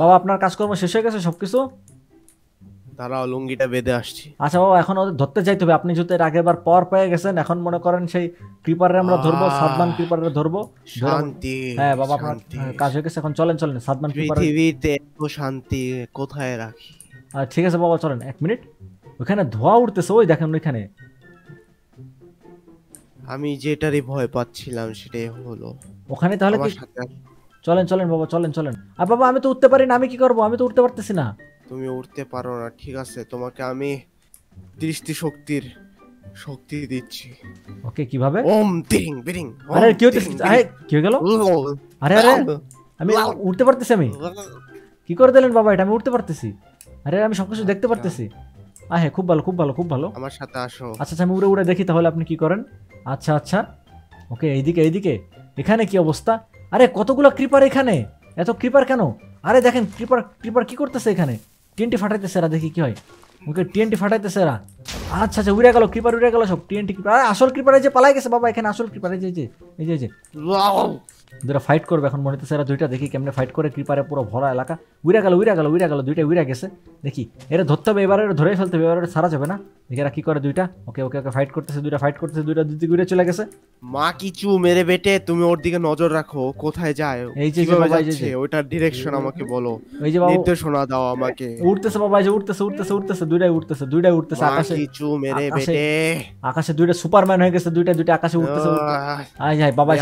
বাবা আপনার কাজকর্ম শেষ হয়ে গেছে সবকিছু? দাঁড়াও লুঙ্গিটা বেঁধে আসছি। আচ্ছা বাবা এখন ওদের ধরতে যাইতে হবে। আপনি যেহেতু এর আগের বার পর পেয়ে গেছেন এখন মনে করেন সেই ক্রিপারে আমরা ধরবো সাদমান ক্রিপারে ধরবো। শান্তি হ্যাঁ বাবা আপনার হ্যাঁ, কাজ হয়ে গেছে এখন চলেন চলেন সাদমান ক্রিপারে পৃথিবীতে এত শান্তি কোথায় রাখি? ঠিক আছে বাবা চলেন এক মিনিট। ওখানে ধোয়া উঠতেছে ওই দেখেন ওইখানে। আমি যেটারই ভয় পাচ্ছিলাম সেটাই হলো ওখানে তাহলে কি চলেন চলেন বাবা চলেন চলেন। আর বাবা আমি তো উঠতে পারি না আমি কি করব? আমি তো উঠতে পারতেছি না। তুমি উঠতে পারো না ঠিক আছে তোমাকে আমি দৃষ্টি শক্তির শক্তি দিচ্ছি। ওকে কীভাবে? ওম তিরিং বিরিং আরে কি তিরিং আরে কি গেল? আরে আরে আমি উঠতে পারতেছি আমি। কি করে দিলেন বাবা এটা? আমি উঠতে পারতেছি। আরে আমি সবকিছু দেখতে পারতেছি। আহ হ্যাঁ খুব ভালো খুব ভালো খুব ভালো। আমার সাথে আসো। আচ্ছা আচ্ছা আমি উড়ে উড়ে দেখি তাহলে আপনি কি করেন? আচ্ছা আচ্ছা। ওকে এইদিকে এইদিকে। এখানে কি অবস্থা? আরে, কতগুলো ক্রিপার এখানে? এত ক্রিপার কেন? আরে, দেখেন ক্রিপার ক্রিপার কি করতেছে এখানে? টিএনটি ফাটাইতেছে এরা দেখি কি হয়। ওকে টিএনটি ফাটাইতেছে এরা আচ্ছা আচ্ছা উড়ে গেল ক্রিপার উড়ে গেল সব। টিএনটি ক্রিপার আরে, আসল ক্রিপার এই যে পালাই গেছে, বাবা, এখানে আসল ক্রিপার যে, এই যে এই যে! দুটা ফাইট করবে এখন মনে হচ্ছে দুইটা দেখি কেমনে ফাইট করে ক্রিপারে পুরো ভরা এলাকা। উইরা গেল উইরা গেল উইরা গেল দুইটা উইরা গেছে। দেখি এরা ধরতে হবে এবারে ধরে ফেলতে হবে এবারে সারা যাবে না। দেখি এরা কি করে দুইটা। ওকে ওকে ওকে ফাইট করতেছে দুইটা ফাইট করতেছে দুইটা দুই উড়ে চলে গেছে। মা কিছু মেরে বেটে তুমি ওর দিকে নজর রাখো কোথায় যায়? এই যে, বাবা, এই যে, যাচ্ছে? যে। ওটার ডিরেকশন আমাকে বলো। ওই যে বাবু নির্দেশনা দাও আমাকে। উঠতেছে বাবা এই যে উঠতেছে উঠতেছে উঠতেছে দুইটাই উঠতেছে দুইটাই উঠতেছে আকাশে। কিছু মেরে বেটে। আকাশে দুইটা সুপারম্যান হয়ে গেছে দুইটা দুইটা আকাশে উঠতেছে। আয় হায় বাবা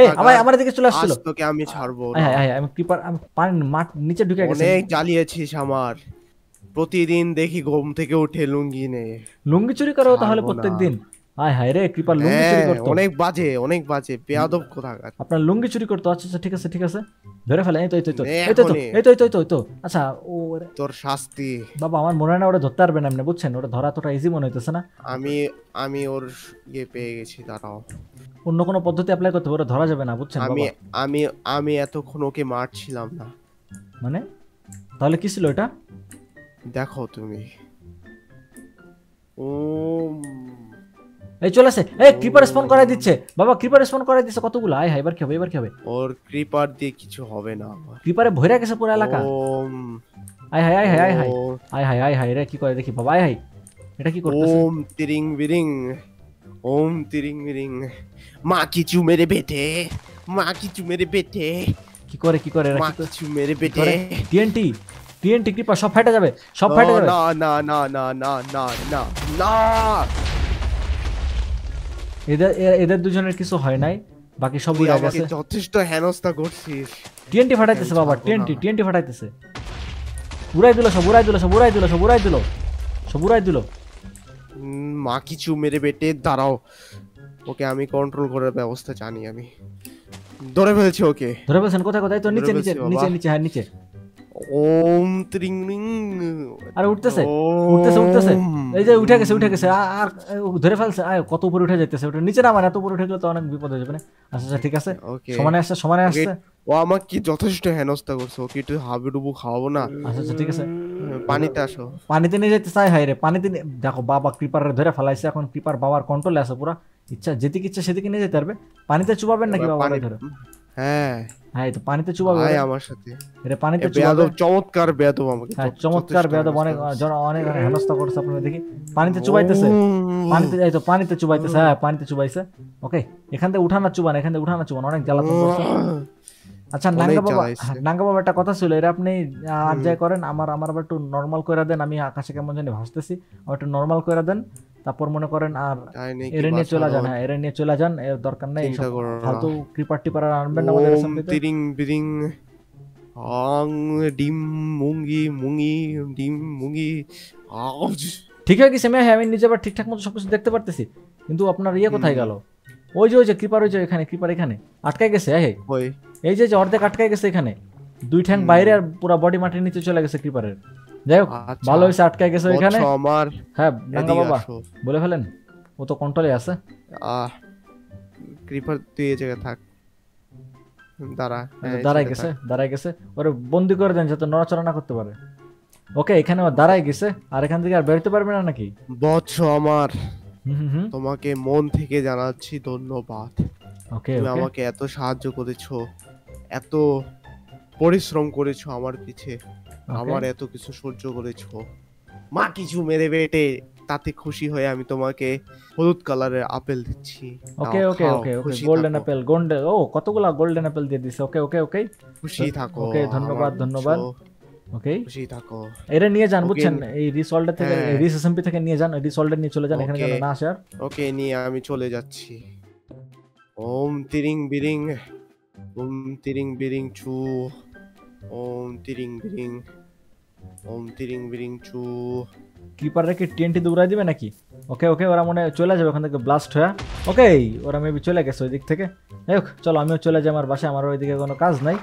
এই আমার দিকে চলে আসছিল? তোকে আমি ছাড়বো। হায় হায় আমি ক্রিপার আমি পানি মাঠ নিচে ঢুকে গেছি। অনেক জ্বালিয়েছিস আমার। প্রতিদিন দেখি ঘুম থেকে উঠে লুঙ্গি নে। লুঙ্গি চুরি করো তাহলে প্রত্যেকদিন আয় হায় রে লুঙ্গি চুরি হ্যাঁ, করতো। অনেক বাজে অনেক বাজে বেয়াদব কোথাকার। আপনার লুঙ্গি চুরি করতো? আচ্ছা আচ্ছা ঠিক আছে ঠিক আছে। ধরে ফেলে এই তো এই তো এই তো এই তো এই তো, এই তো এই তো আচ্ছা ও তোর শাস্তি। বাবা আমার মনে হয় না ওটা ধরতে পারবেন আপনি বুঝছেন? ওটা ধরা তোটা ইজি মনে হইতেছে না। আমি আমি ওর ইয়ে পেয়ে গেছি দাঁড়াও। অন্য কোনো পদ্ধতি অ্যাপ্লাই করতে ওটা ধরা যাবে না বুঝছেন আমি আমি আমি এতক্ষণ ওকে মারছিলাম না। মানে? তাহলে কি ছিল এটা? দেখো তুমি। ও এই চলে আসে। এই ক্রিপার স্পন করাই দিচ্ছে। বাবা ক্রিপার স্পন করাই দিচ্ছে। কতগুলো? আয় হাই এবার কি হবে এবার কি হবে? ওর ক্রিপার দিয়ে কিছু হবে না ক্রিপারে ভরে গেছে পুরো এলাকা। আয় হাই আয় হাই আয় হাই আয় হাই আয় হাই রে কি করে? দেখি বাবা আয় হাই এটা কি করতেছে? ওম তিরিং বিরিং। ওম তিরিং বিরিং। মা কিছু মেরে বেটে মা কিছু মেরে বেটে কি করে কি করে মা কি? কিছু মেরে কি বেটে টিএনটি টিএনটি ক্রিপার সব ফাটা যাবে সব ফাটা যাবে না না না না না না না না। এদের এদের দুজনের কিছু হয় নাই বাকি সব উড়ে গেছে। যথেষ্ট হেনস্থা করছিস। টিএনটি ফাটাইতেছে বাবা টিএনটি টিএনটি ফাটাইতেছে। উড়াই দিল সব উড়াই দিল সব উড়াই দিল সব উড়াই দিল। সব উড়াই দিল। মা কিছু মেরে বেটে দাঁড়াও। ওকে আমি কন্ট্রোল করার ব্যবস্থা জানি আমি। ধরে ফেলছি ওকে। ধরে বলছেন কোথায় কোথায়? তো নিচে নিচে নিচে নিচে হ্যাঁ নিচে। ওম ত্রিং রিং। আরে উঠতেছে উঠতেছে উঠতেছে। এই যে উঠে গেছে উঠে গেছে। আর ধরে ফেলছে। আয় কত উপরে উঠে যাইতেছে? ওটা নিচে না মানে এত উপরে উঠে গেলে তো অনেক বিপদ হয়ে যাবে না? আচ্ছা আচ্ছা ঠিক আছে। সমানে আসছে সমানে আসছে। ও আমাকে কি যথেষ্ট হেনস্থা করছে। ওকে একটু হাবুডুবু খাওয়াবো না? আচ্ছা আচ্ছা ঠিক আছে। পানিতে আসো। পানিতে নিয়ে যেতে চাই হাই রে পানিতে দেখো বাবা ক্রিপারে ধরে ফেলাইছে। এখন ক্রিপার বাবার কন্ট্রোলে আছে পুরা। ইচ্ছা যেদিকে ইচ্ছা সেদিকে নিয়ে যেতে পারবে। পানিতে চুবাবেন নাকি বাবা ধরে? হ্যাঁ। হ্যাঁ তো পানিতে চুবাবে আমার সাথে। এটা পানিতে চুবাবে? চমৎকার বেয়াদব আমাকে। হ্যাঁ চমৎকার বেয়াদব অনেক জন অনেক অনেক হেনস্থা করছে আপনারা দেখি। পানিতে চুবাইতেছে? পানিতে এই তো পানিতে চুবাইতেছে হ্যাঁ পানিতে চুবাইছে। ওকে এখান থেকে উঠানা চুবান এখান থেকে উঠানা চুবান অনেক জ্বালাতন করছে। আচ্ছা অনেক নাঙ্গা বাবা নাঙ্গা বাবা একটা কথা ছিল এরা আপনি আহ, আর যাই করেন আমার আমার আবার একটু নর্মাল করে দেন আমি আকাশে কেমন জানি ভাসতেছি আমার একটু নর্মাল করে দেন। তারপর মনে করেন আর এরে নিয়ে চলে যান হ্যাঁ এরে নিয়ে চলে যান এর দরকার নেই এইসব ফালতু ক্রিপার টিপার আর আনবেন না আমাদের সামনে তিরিং বিরিং আং ডিম মুঙ্গি মুঙ্গি ডিম মুঙ্গি আউজ ঠিক আছে মেয়ে হ্যাঁ আমি নিজে আবার ঠিকঠাক মতো সবকিছু দেখতে পারতেছি কিন্তু আপনার ইয়ে কোথায় গেল? ওই যে ওই যে ক্রিপার ওই যে এখানে ক্রিপার এখানে আটকায় গেছে হ্যাঁ এই যে যে অর্ধেক আটকায় গেছে এখানে দুই ঠ্যাং বাইরে আর পুরো বডি মাটির নিচে চলে গেছে ক্রিপারের যাই হোক আচ্ছা। ভালো হয়েছে আটকায় গেছে ওইখানে। আমার হ্যাঁ নাঙ্গা বাবা বলে ফেলেন ও তো কন্ট্রোলে আছে। আহ ক্রিপার তুই এই জায়গায় থাক। দাঁড়া হ্যাঁ, দাঁড়াই গেছে দাঁড়াই গেছে ওরে বন্দি করে দেন যাতে নড়াচড়া না করতে পারে। ওকে এখানে ও দাঁড়াই গেছে আর এখান থেকে আর বেরোতে পারবে না নাকি। বৎস আমার। তোমাকে মন থেকে জানাচ্ছি ধন্যবাদ। ওকে তুমি আমাকে এত সাহায্য করেছ এত পরিশ্রম করেছ আমার পিছে. আমার এত কিছু সহ্য করেছ। মা কিছু মেরে বেটে তাতে খুশি হয়ে আমি তোমাকে হলুদ কালারের আপেল দিচ্ছি। Okay okay okay okay golden apple golden ও কতগুলা গোল্ডেন আপেল দিয়ে দিছে? ওকে ওকে ওকে। খুশি থাকো Okay, ধন্যবাদ, ধন্যবাদ। ওকে। খুশি থাকো। এটা নিয়ে যান বুঝছেন? এই রিসল্টের থেকে হ্যাঁ। রিস এসএমপি থেকে নিয়ে যান রিসল্টের নিয়ে চলে যান এখানে না আসে আর ওকে নিয়ে আমি চলে যাচ্ছি। ওম তিরিং বিরিং ওম তিরিং বিরিং চু ওম তিরিং বিরিং। ওম তিরিং বিরিং চু। কিপাররা কি টিএনটি দৌড়াই দিবে নাকি? ওকে ওকে, ওরা মনে চলে যাবে ওখান থেকে ব্লাস্ট হয়ে। ওকে ওরা মেবি চলে গেছে ওই দিক থেকে। যাই হোক, চলো, আমিও চলে যাই আমার বাসায় আমার ওইদিকে কোনো কাজ নাই।